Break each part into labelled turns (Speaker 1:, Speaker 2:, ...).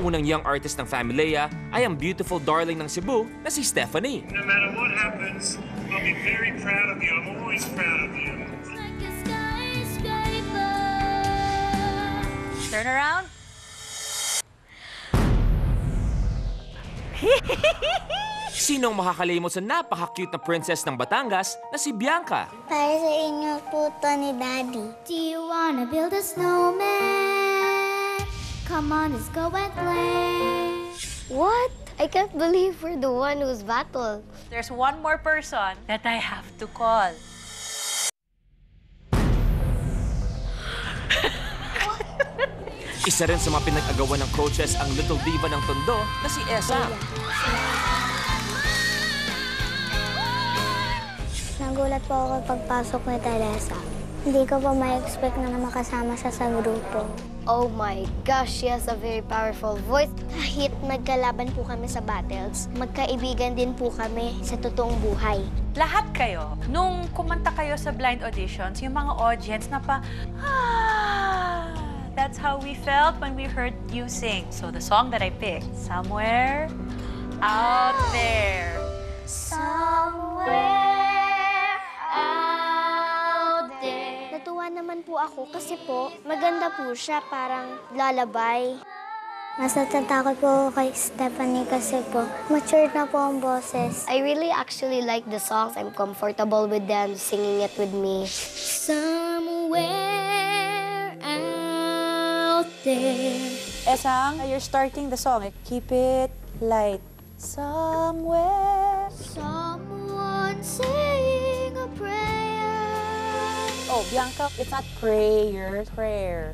Speaker 1: unang young artist ng Familia ay ang beautiful darling ng Cebu na si Stephanie.
Speaker 2: No matter what happens, I'll be very proud of you. I'm always proud of you.
Speaker 3: Turn around.
Speaker 1: Sinong makakalimot sa napaka-cute na princess ng Batangas na si Bianca?
Speaker 4: Para sa inyo po to ni Daddy.
Speaker 5: Do you wanna build a snowman? Come on, let's go and play.
Speaker 4: What? I can't believe we're the one who's battled.
Speaker 3: There's one more person that I have to call.
Speaker 1: Isa rin sa mga pinag-agawan ng coaches ang little diva ng tondo na si Esa.
Speaker 4: Nagulat po ako pagpasok ni Teresa. Hindi ko po ma-expect na makasama siya sa grupo. Oh my gosh, she has a very powerful voice. Kahit nagkalaban po kami sa battles, magkaibigan din po kami sa totoong buhay.
Speaker 3: Lahat kayo, nung kumanta kayo sa blind auditions, yung mga audience na pa, ah, that's how we felt when we heard you sing. So the song that I picked, Somewhere Out
Speaker 4: Natuwa naman po ako kasi po, maganda po siya, parang lalabay. Mas natatakot po ako kay Stephanie kasi po, matured na po ang boses. I really actually like the songs. I'm comfortable with them singing it with me.
Speaker 5: Somewhere out there.
Speaker 6: Esang, you're starting the song. Keep it light. Somewhere.
Speaker 5: Someone
Speaker 6: Oh, Bianca, it's not prayer, prayer.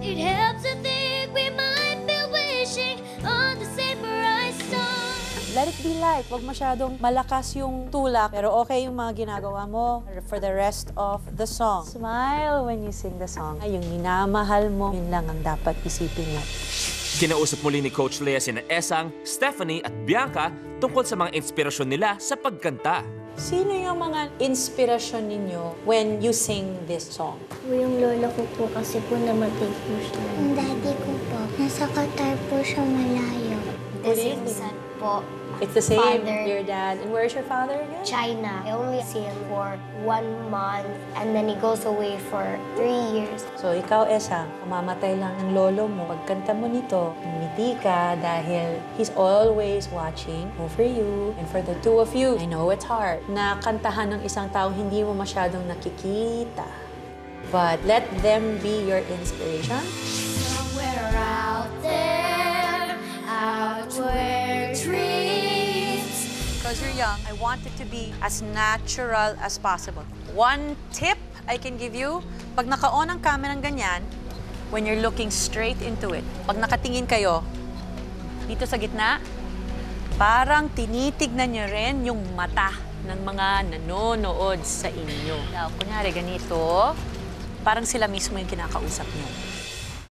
Speaker 5: It helps to think we might be wishing on the same horizon.
Speaker 6: Let it be light. Huwag masyadong malakas yung tulak. Pero okay yung mga ginagawa mo for the rest of the song. Smile when you sing the song. Ay, yung minamahal mo, yun lang ang dapat isipin mo.
Speaker 1: Kinausap muli ni Coach Lea sina Esang, Stephanie at Bianca tungkol sa mga inspirasyon nila sa pagkanta.
Speaker 6: Sino yung mga inspirasyon ninyo when you sing this song?
Speaker 4: Yung lola ko po kasi po namatay po siya. Ang daddy ko po, nasa Qatar po siya malayo.
Speaker 6: Really?
Speaker 4: Minsan po,
Speaker 6: It's the same,
Speaker 4: Father.
Speaker 6: your dad. And where's your father again?
Speaker 4: China. I only see him for one month and then he goes away for three years.
Speaker 6: So ikaw, Esa, mamamatay lang ang lolo mo. Pagkanta mo nito, umiti ka dahil he's always watching over you and for the two of you. I know it's hard na kantahan ng isang tao hindi mo masyadong nakikita. But let them be your inspiration.
Speaker 5: Somewhere out there, out where.
Speaker 3: Because you're young, I want it to be as natural as possible. One tip I can give you, pag naka-on ang camera ng ganyan, when you're looking straight into it, pag nakatingin kayo, dito sa gitna, parang tinitignan nyo rin yung mata ng mga nanonood sa inyo. Now, kunyari ganito, parang sila mismo yung kinakausap nyo.